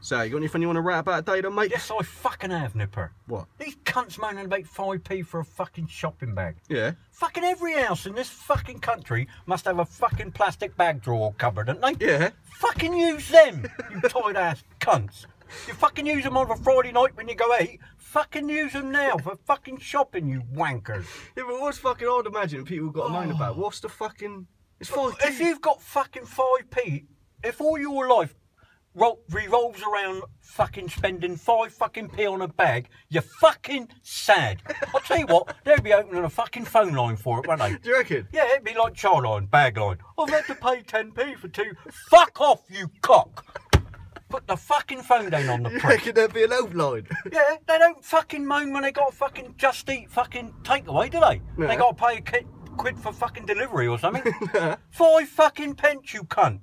So, you got anything you want to rap about today, then, mate? Yes, I fucking have, Nipper. What? These cunts moaning about 5p for a fucking shopping bag. Yeah. Fucking every house in this fucking country must have a fucking plastic bag drawer cupboard, don't they? Yeah. Fucking use them, you tight ass cunts. You fucking use them on a Friday night when you go out. Fucking use them now for fucking shopping, you wankers. Yeah, but what's fucking odd imagine people got to moan Oh. about? What's the fucking. It's 5p. If you've got fucking 5p, if all your life ro- revolves around fucking spending 5 fucking p on a bag, you're fucking sad. I'll tell you what, they'd be opening a fucking phone line for it, wouldn't they? Do you reckon? Yeah, it'd be like child line, bag line. I've had to pay 10p for two. Fuck off, you cock! Put the fucking phone down on the You prick. reckon there'd be an outline? Yeah, they don't fucking moan when they got a fucking just eat fucking takeaway, do they? No. They got to pay a ki- quid for fucking delivery or something. five fucking pence, you cunt.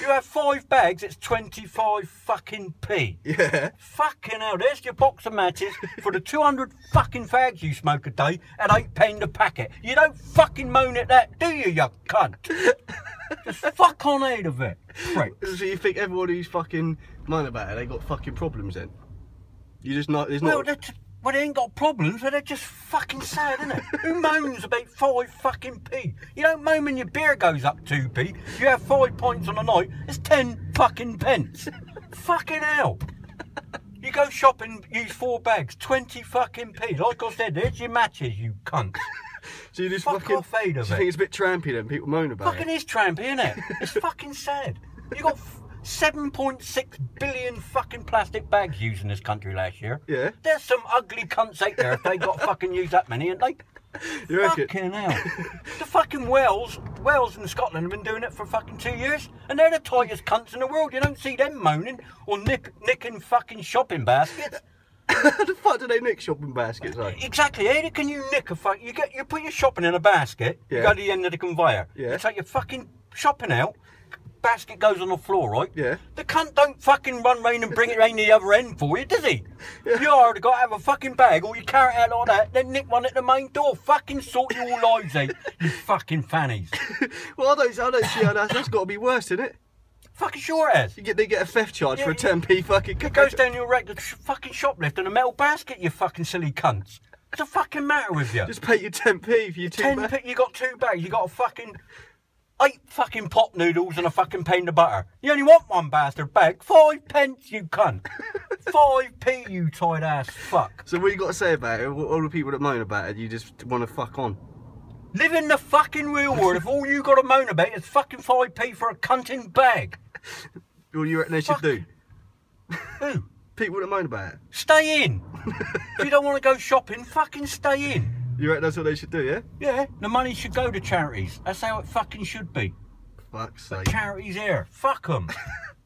You have five bags, it's 25 fucking p. yeah. Fucking hell, there's your box of matches for the 200 fucking fags you smoke a day at 8 pen a packet. You don't fucking moan at that, do you, you cunt? Just fuck on out of it, prick. So you think everyone who's fucking moan about it, they got fucking problems then? You just not. There's Well, not. Well, they ain't got problems, but they're just fucking sad, isn't it? Who moans about five fucking p? You don't moan when your beer goes up two p. You have five pints on a night, it's ten fucking pence. fucking hell. You go shopping, use four bags, 20 fucking p. Like I said, there's your matches, you cunt. so you just fuck fucking. off, Ada, do you think it's a bit trampy then? People moan about Fucking is trampy, isn't it? It's fucking sad. You got 7.6 billion fucking plastic bags used in this country last year. Yeah. There's some ugly cunts out there if they got fucking used that many, ain't they? You reckon? Fucking hell. the fucking Wales, Wales and Scotland have been doing it for fucking two years, and they're the tightest cunts in the world. You don't see them moaning or nick, nicking fucking shopping baskets. The fuck do they nick shopping baskets? Like? Exactly. How can you nick a fuck? You get you put your shopping in a basket. Yeah. You go to the end of the conveyor. Yeah. You take your fucking shopping out. Basket goes on the floor, right? Yeah. The cunt don't fucking run round and bring it round to the other end for you, does he? You already got to have a fucking bag, or you carry it out like that, then nick one at the main door. Fucking sort your lives out, you fucking fannies. Well, I don't, I don't see how that's, that's got to be worse, isn't it? fucking sure it has. You get they get a theft charge Yeah, for a yeah. 10p fucking. It goes down your sh- fucking shoplift in a metal basket, you fucking silly cunts. What's the fucking matter with you? Just pay your 10p for your two ten bags. pi- you got two bags. You got a fucking eight fucking pot noodles and a fucking pound of butter. You only want one bastard bag. Five pence, you cunt. Five p, you tight ass fuck. So what you got to say about it? All the people that moan about it, you just want to fuck on. Live in the fucking real world. If all you got to moan about is fucking five p for a cunting bag, What do you reckon they should Fuck. do? who? People that moan about it. Stay in. if you don't want to go shopping, fucking stay in. You reckon that's what they should do? Yeah. Yeah, the money should go to charities. That's how it fucking should be. Fuck's sake. Charities here. Fuck them.